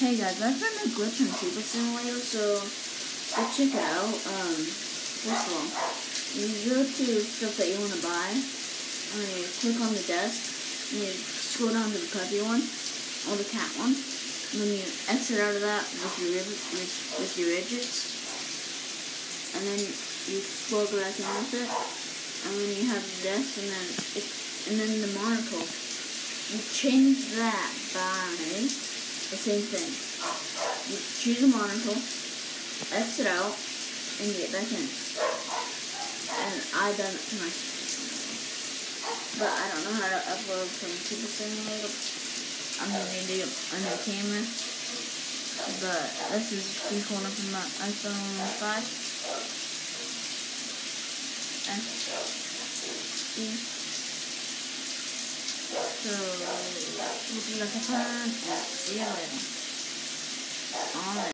Hey guys, I found a glitch on Tuber Simulator, so go check it out. Um, first of all, you go to stuff that you want to buy, and you click on the desk, and you scroll down to the puppy one, or the cat one, and then you exit out of that with your with, with your widgets, and then you scroll back in with it, and then you have the desk, and then it, and then the monocle. You change that by same thing. You choose a monocle, exit out, and get back in. And I done it to my but I don't know how to upload from Tuber Simulator. I'm gonna need a new camera. But this is recording from my iPhone 5. And 그 무슨 나 괜찮은 이해가 되네. 아.